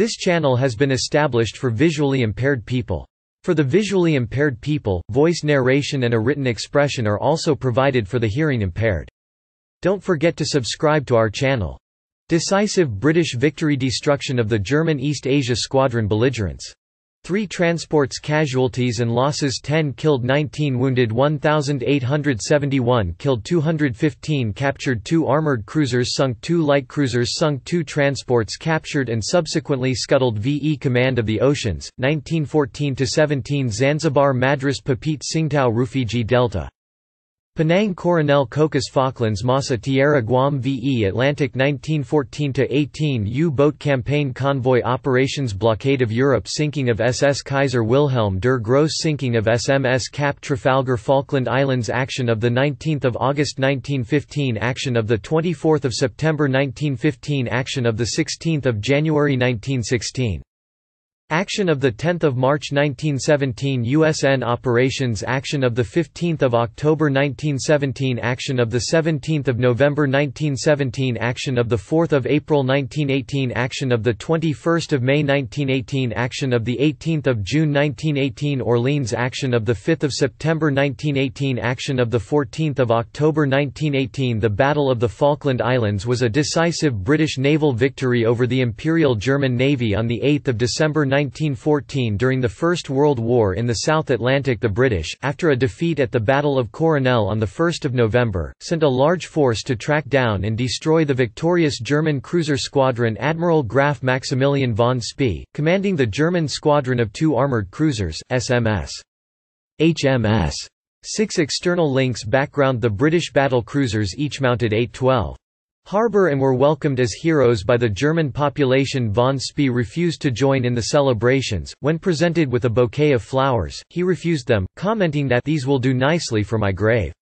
This channel has been established for visually impaired people. For the visually impaired people, voice narration and a written expression are also provided for the hearing impaired. Don't forget to subscribe to our channel. Decisive British victory Destruction of the German East Asia Squadron belligerents. Three transports casualties and losses 10 killed 19 wounded 1,871 killed 215 captured 2 armoured cruisers sunk 2 light cruisers sunk 2 transports captured and subsequently scuttled VE Command of the Oceans, 1914–17 Zanzibar Madras Papeete Tsingtao Rufiji Delta Penang Coronel Cocos Falklands Más a Tierra Guam VE Atlantic 1914–18 U-boat campaign convoy operations Blockade of Europe Sinking of SS Kaiser Wilhelm der Grosse Sinking of SMS Cap Trafalgar Falkland Islands Action of 19 August 1915 Action of 24 September 1915 Action of 16 January 1916 Action of 10 March 1917 USN Operations Action of 15 October 1917 Action of 17 November 1917 Action of 4 April 1918 Action of 21 May 1918 Action of 18 June 1918 Orleans Action of 5 September 1918 Action of 14 October 1918 The Battle of the Falkland Islands was a decisive British naval victory over the Imperial German Navy on 8 December 1918 1914 during the First World War in the South Atlantic the British, after a defeat at the Battle of Coronel on 1 November, sent a large force to track down and destroy the victorious German cruiser squadron Admiral Graf Maximilian von Spee, commanding the German squadron of two armoured cruisers SMS. HMS. Six external links background the British battle cruisers each mounted 812. Harbour and were welcomed as heroes by the German population von Spee refused to join in the celebrations, when presented with a bouquet of flowers, he refused them, commenting that these will do nicely for my grave.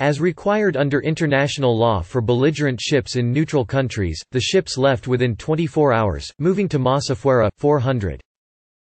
As required under international law for belligerent ships in neutral countries, the ships left within 24 hours, moving to Masafuera, 400.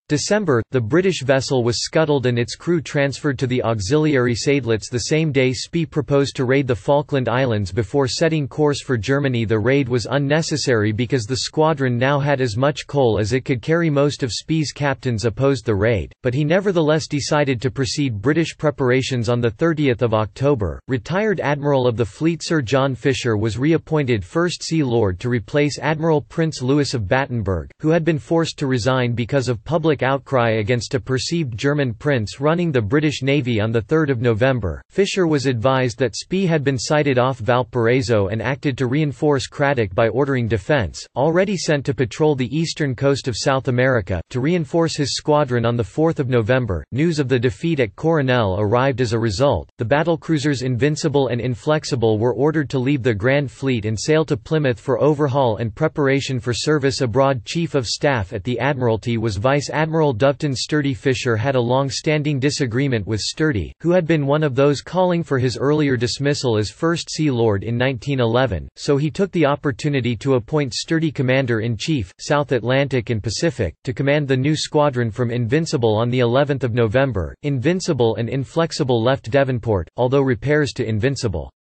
December, the British vessel was scuttled and its crew transferred to the auxiliary Seydlitz the same day Spee proposed to raid the Falkland Islands before setting course for Germany The raid was unnecessary because the squadron now had as much coal as it could carry most of Spee's captains opposed the raid, but he nevertheless decided to proceed British preparations on 30 October. Retired Admiral of the fleet Sir John Fisher was reappointed First Sea Lord to replace Admiral Prince Louis of Battenberg, who had been forced to resign because of public public outcry against a perceived German prince running the British Navy on 3 November, Fisher was advised that Spee had been sighted off Valparaiso and acted to reinforce Cradock by ordering Defence, already sent to patrol the eastern coast of South America, to reinforce his squadron on 4 November. News of the defeat at Coronel arrived as a result. The battlecruisers Invincible and Inflexible were ordered to leave the Grand Fleet and sail to Plymouth for overhaul and preparation for service abroad. Chief of Staff at the Admiralty was Vice Admiral Admiral Doveton Sturdee Fisher had a long-standing disagreement with Sturdee, who had been one of those calling for his earlier dismissal as First Sea Lord in 1911, so he took the opportunity to appoint Sturdee Commander-in-Chief, South Atlantic and Pacific, to command the new squadron from Invincible on the 11th of November. Invincible and Inflexible left Devonport, although repairs to Invincible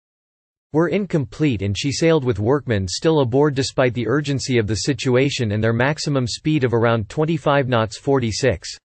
were incomplete and she sailed with workmen still aboard despite the urgency of the situation and their maximum speed of around 25 knots 46.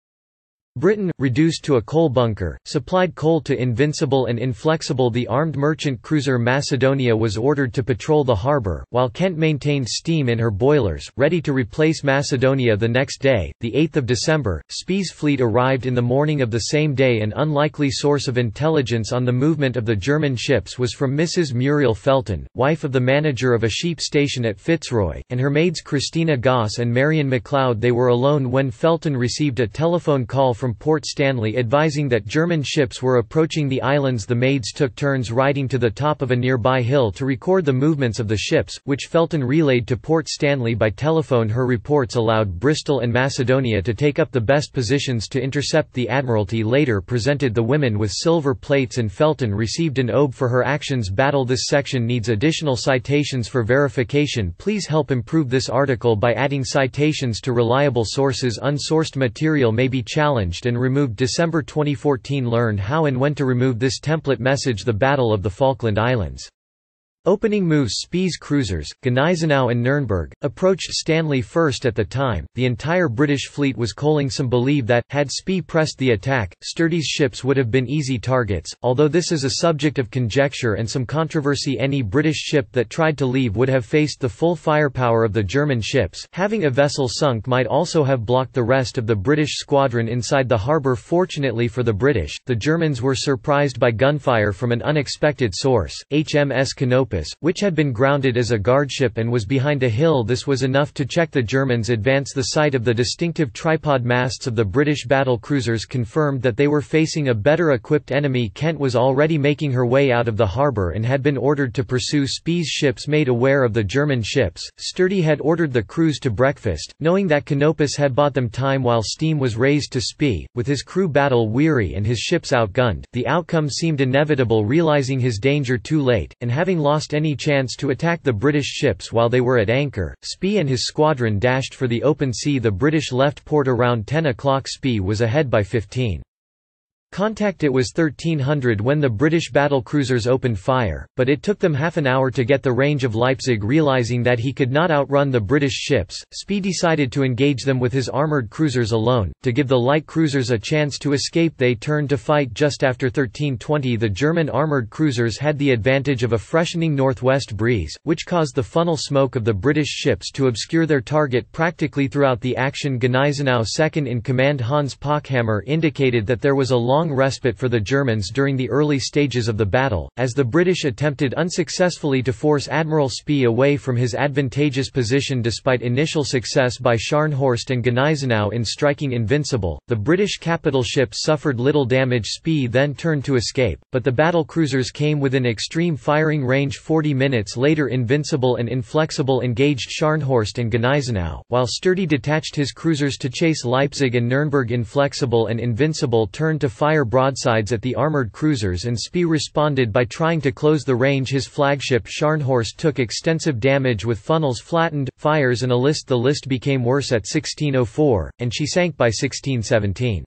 Britain, reduced to a coal bunker, supplied coal to Invincible and Inflexible the armed merchant cruiser Macedonia was ordered to patrol the harbour, while Kent maintained steam in her boilers, ready to replace Macedonia the next day, 8 December. Spee's fleet arrived in the morning of the same day an unlikely source of intelligence on the movement of the German ships was from Mrs. Muriel Felton, wife of the manager of a sheep station at Fitzroy, and her maids Christina Goss and Marion MacLeod they were alone when Felton received a telephone call from from Port Stanley advising that German ships were approaching the islands the maids took turns riding to the top of a nearby hill to record the movements of the ships, which Felton relayed to Port Stanley by telephone. Her reports allowed Bristol and Macedonia to take up the best positions to intercept the Admiralty. Later presented the women with silver plates and Felton received an OBE for her actions. Battle. This section needs additional citations for verification. Please help improve this article by adding citations to reliable sources. Unsourced material may be challenged and removed December 2014 learned how and when to remove this template message The Battle of the Falkland Islands Opening moves Spee's cruisers, Gneisenau and Nürnberg, approached Stanley first at the time. The entire British fleet was coaling some believe that, had Spee pressed the attack, Sturdee's ships would have been easy targets, although this is a subject of conjecture and some controversy any British ship that tried to leave would have faced the full firepower of the German ships. Having a vessel sunk might also have blocked the rest of the British squadron inside the harbour fortunately for the British, the Germans were surprised by gunfire from an unexpected source, HMS Canopus which had been grounded as a guardship and was behind a hill. This was enough to check the Germans advance. The sight of the distinctive tripod masts of the British battle cruisers confirmed that they were facing a better equipped enemy. Kent was already making her way out of the harbour and had been ordered to pursue Spee's ships made aware of the German ships, Sturdee had ordered the crews to breakfast, knowing that Canopus had bought them time while steam was raised to Spee, with his crew battle weary and his ships outgunned, the outcome seemed inevitable realizing his danger too late, and having lost lost any chance to attack the British ships while they were at anchor, Spee and his squadron dashed for the open sea. The British left port around 10 o'clock. Spee was ahead by 15. Contact It was 1300 when the British battlecruisers opened fire, but it took them half an hour to get the range of Leipzig realizing that he could not outrun the British ships, Spee decided to engage them with his armoured cruisers alone, to give the light cruisers a chance to escape they turned to fight just after 1320 the German armoured cruisers had the advantage of a freshening northwest breeze, which caused the funnel smoke of the British ships to obscure their target practically throughout the action. Gneisenau second in command Hans Pochhammer indicated that there was a long long respite for the Germans during the early stages of the battle, as the British attempted unsuccessfully to force Admiral Spee away from his advantageous position despite initial success by Scharnhorst and Gneisenau in striking Invincible. The British capital ships suffered little damage Spee then turned to escape, but the battle cruisers came within extreme firing range 40 minutes later Invincible and Inflexible engaged Scharnhorst and Gneisenau, while Sturdee detached his cruisers to chase Leipzig and Nürnberg Inflexible and Invincible turned to fire fire broadsides at the armoured cruisers and Spee responded by trying to close the range his flagship Scharnhorst took extensive damage with funnels flattened, fires and a list the list became worse at 1604, and she sank by 1617.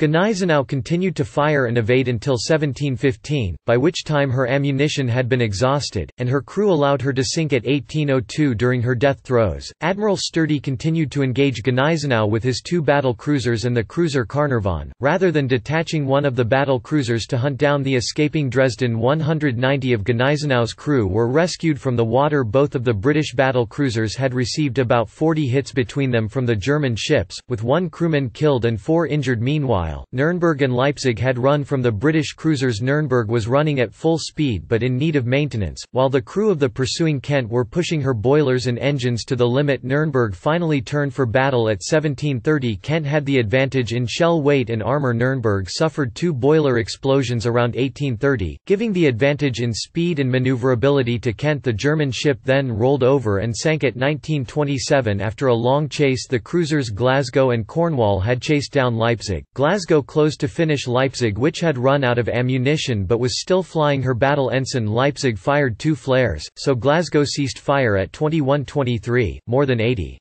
Gneisenau continued to fire and evade until 1715, by which time her ammunition had been exhausted, and her crew allowed her to sink at 1802 during her death throes. Admiral Sturdee continued to engage Gneisenau with his two battle cruisers and the cruiser Carnarvon, rather than detaching one of the battle cruisers to hunt down the escaping Dresden 190 of Gneisenau's crew were rescued from the water both of the British battle cruisers had received about 40 hits between them from the German ships, with one crewman killed and four injured meanwhile Meanwhile, Nuremberg and Leipzig had run from the British cruisers. Nürnberg was running at full speed but in need of maintenance, while the crew of the pursuing Kent were pushing her boilers and engines to the limit. Nürnberg finally turned for battle at 1730 Kent had the advantage in shell weight and armour Nürnberg suffered two boiler explosions around 1830, giving the advantage in speed and manoeuvrability to Kent. The German ship then rolled over and sank at 1927 after a long chase. The cruisers Glasgow and Cornwall had chased down Leipzig. Glasgow closed to finish Leipzig which had run out of ammunition but was still flying her battle ensign Leipzig fired two flares, so Glasgow ceased fire at 21.23, more than 80.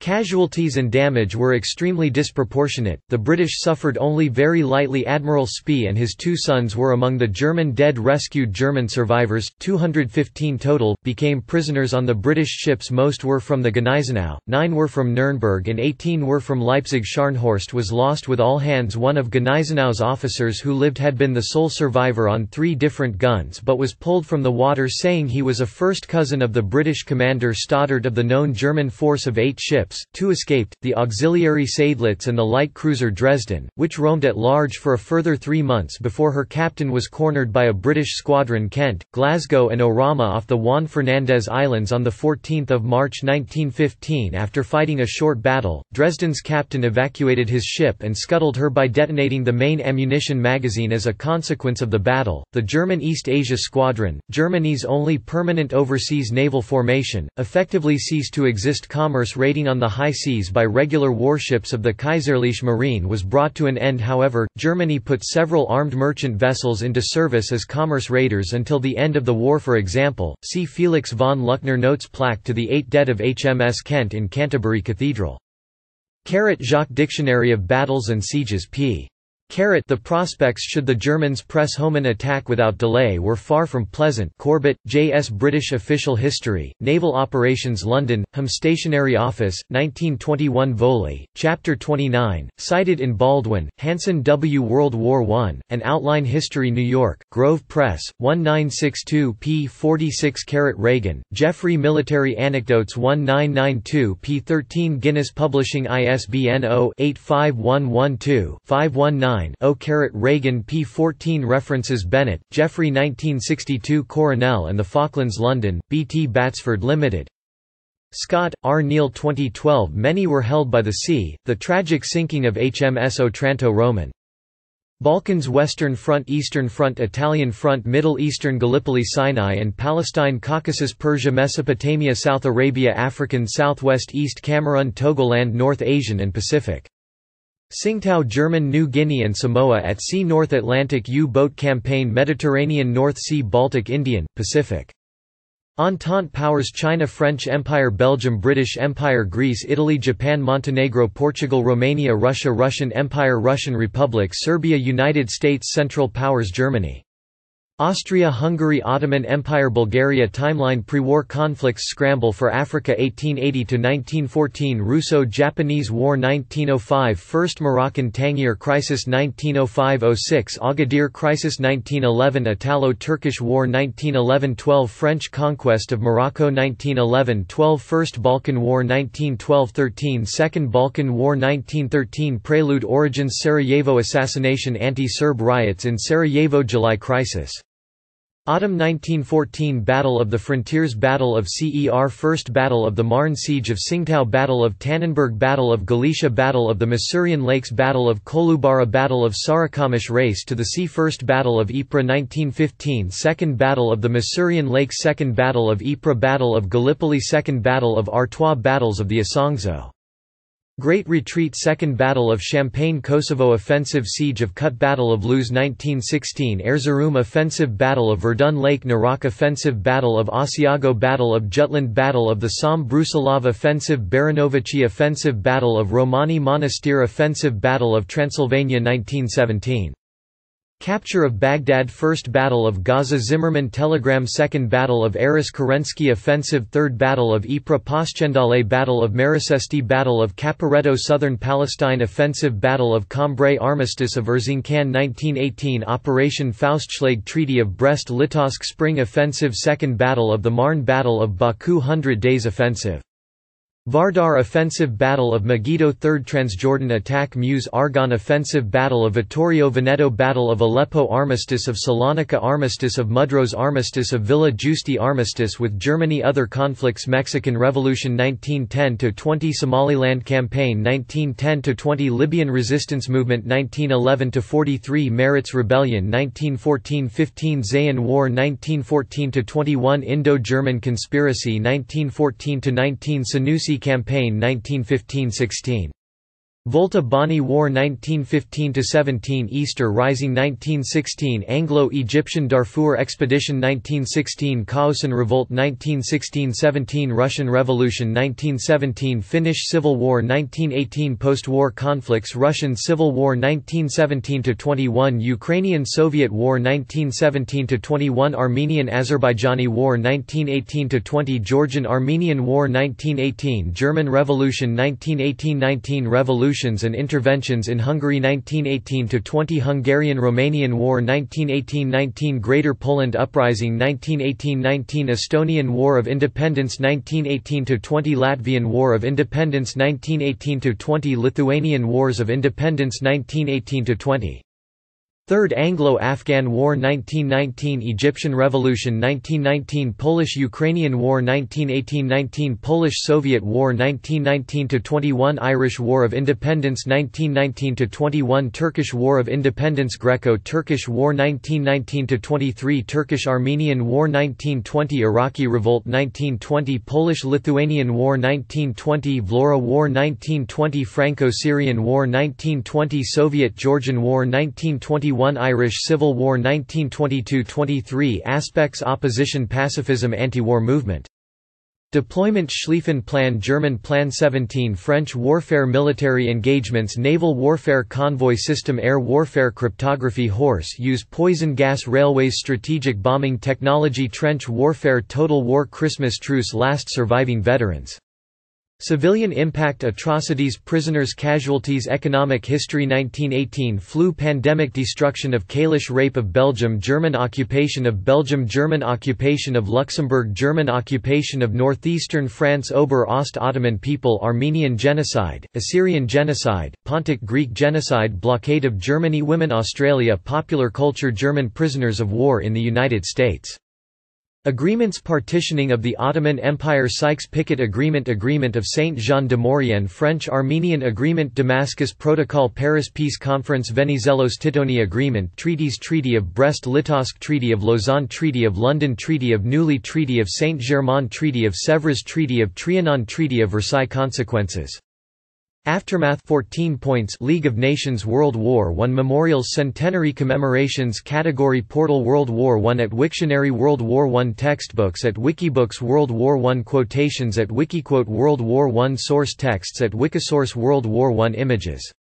Casualties and damage were extremely disproportionate, the British suffered only very lightly. Admiral Spee and his two sons were among the German dead rescued German survivors, 215 total, became prisoners on the British ships. Most were from the Gneisenau, 9 were from Nuremberg and 18 were from Leipzig Scharnhorst was lost with all hands. One of Gneisenau's officers who lived had been the sole survivor on three different guns but was pulled from the water saying he was a first cousin of the British commander Stoddart of the known German force of eight ships ships, two escaped, the auxiliary Seydlitz and the light cruiser Dresden, which roamed at large for a further three months before her captain was cornered by a British squadron Kent, Glasgow and Orama off the Juan Fernandez Islands on 14 March 1915 after fighting a short battle, Dresden's captain evacuated his ship and scuttled her by detonating the main ammunition magazine as a consequence of the battle. The German East Asia Squadron, Germany's only permanent overseas naval formation, effectively ceased to exist commerce raiding on the high seas by regular warships of the Kaiserliche Marine was brought to an end however, Germany put several armed merchant vessels into service as commerce raiders until the end of the war for example, see Felix von Luckner notes plaque to the eight dead of HMS Kent in Canterbury Cathedral. Jacques Dictionary of Battles and Sieges p. The prospects should the Germans press home an attack without delay were far from pleasant Corbett, J. S. British Official History, Naval Operations London, Hum Stationery Office, 1921 Voley, Chapter 29, cited in Baldwin, Hanson W. World War I, An Outline History New York, Grove Press, 1962 p. 46 Carrot Regan, Geoffrey Military Anecdotes 1992 p. 13 Guinness Publishing ISBN 0-85112-519 0 Regan p. 14 References Bennett, Geoffrey 1962 Coronel and the Falklands London, B. T. Batsford Limited. Scott, R. Neal 2012 Many were held by the sea, the tragic sinking of HMS Otranto Roman. Balkans Western Front Eastern Front Italian Front Middle Eastern Gallipoli Sinai and Palestine Caucasus Persia Mesopotamia South Arabia African Southwest East Cameroon Togoland North Asian and Pacific Tsingtao German New Guinea and Samoa at sea North Atlantic U-boat campaign Mediterranean North Sea Baltic Indian, Pacific. Entente powers China French Empire Belgium British Empire Greece Italy Japan Montenegro Portugal Romania Russia Russian Empire Russian Republic Serbia United States Central Powers Germany Austria-Hungary Ottoman Empire Bulgaria Timeline Pre-war conflicts Scramble for Africa 1880–1914 Russo-Japanese War 1905 First Moroccan Tangier Crisis 1905–06 Agadir Crisis 1911 Italo-Turkish War 1911–12 French Conquest of Morocco 1911–12 First Balkan War 1912–13 Second Balkan War 1913 Prelude Origins Sarajevo Assassination Anti-Serb riots in Sarajevo July Crisis Autumn 1914 Battle of the Frontiers Battle of CER First Battle of the Marne Siege of Tsingtao Battle of Tannenberg Battle of Galicia Battle of the Masurian Lakes Battle of Kolubara Battle of Sarikamish Race to the Sea First Battle of Ypres 1915 Second Battle of the Masurian Lakes Second Battle of Ypres Battle of Gallipoli Second Battle of Artois Battles of the Isonzo Great Retreat Second Battle of Champagne Kosovo Offensive Siege of Kut Battle of Loos 1916 Erzurum Offensive Battle of Verdun Lake Naroch Offensive Battle of Asiago Battle of Jutland Battle of the Somme Brusilov Offensive Baranovichi Offensive Battle of Romani Monastir Offensive Battle of Transylvania 1917 Capture of Baghdad First Battle of Gaza Zimmermann Telegram Second Battle of Arras Kerensky Offensive Third Battle of Ypres Passchendaele Battle of Maricesti Battle of Caporetto Southern Palestine Offensive Battle of Cambrai Armistice of Erzincan 1918 Operation Faustschlag Treaty of Brest-Litovsk Spring Offensive Second Battle of the Marne Battle of Baku Hundred Days Offensive Vardar Offensive Battle of Megiddo Third Transjordan Attack Meuse Argonne Offensive Battle of Vittorio Veneto Battle of Aleppo Armistice of Salonika Armistice of Mudros Armistice of Villa Giusti Armistice with Germany Other conflicts Mexican Revolution 1910–20 Somaliland Campaign 1910–20 Libyan Resistance Movement 1911–43 Maritz Rebellion 1914–15 Zayan War 1914–21 Indo-German Conspiracy 1914–19 Senussi Campaign 1915–16 Volta Bani War 1915–17 Easter Rising 1916 Anglo-Egyptian Darfur Expedition 1916 Kaocen Revolt 1916–17 Russian Revolution 1917 Finnish Civil War 1918 Post-war conflicts Russian Civil War 1917–21 Ukrainian-Soviet War 1917–21 Armenian-Azerbaijani War 1918–20 Georgian-Armenian War 1918 German Revolution 1918–19 Revolution revolutions and interventions in Hungary 1918–20 Hungarian–Romanian War 1918–19 Greater Poland Uprising 1918–19 Estonian War of Independence 1918–20 Latvian War of Independence 1918–20 Lithuanian Wars of Independence 1918–20 Third Anglo-Afghan War 1919 Egyptian Revolution 1919 Polish-Ukrainian War 1918–19 Polish-Soviet War 1919–21 Irish War of Independence 1919–21 Turkish War of Independence Greco-Turkish War 1919–23 Turkish-Armenian War 1920 Iraqi Revolt 1920 Polish-Lithuanian War 1920 Vlora War 1920 Franco-Syrian War 1920 Soviet-Georgian War 1921 Irish Civil War 1922–23 Aspects Opposition Pacifism Anti-war movement. Deployment Schlieffen Plan German Plan 17 French warfare military engagements Naval warfare convoy system Air warfare cryptography Horse use poison gas railways Strategic bombing technology Trench warfare Total war Christmas truce Last surviving veterans Civilian impact atrocities prisoners casualties economic history. 1918 flu pandemic destruction of Kalisz rape of Belgium German occupation of Belgium German occupation of Luxembourg German occupation of northeastern France Ober-Ost Ottoman people Armenian genocide, Assyrian genocide, Pontic Greek genocide blockade of Germany Women Australia Popular culture German prisoners of war in the United States Agreements partitioning of the Ottoman Empire Sykes-Picot Agreement Agreement of Saint-Jean de Maurienne French-Armenian Agreement Damascus Protocol Paris Peace Conference Venizelos-Titoni Agreement Treaties Treaty of Brest-Litovsk Treaty of Lausanne Treaty of London Treaty of Neuilly Treaty of Saint-Germain Treaty of Sèvres Treaty of Trianon Treaty of Versailles Consequences Aftermath 14 points League of Nations World War I Memorials Centenary Commemorations Category Portal World War I at Wiktionary World War I Textbooks at Wikibooks World War I Quotations at Wikiquote World War I Source texts at Wikisource World War I Images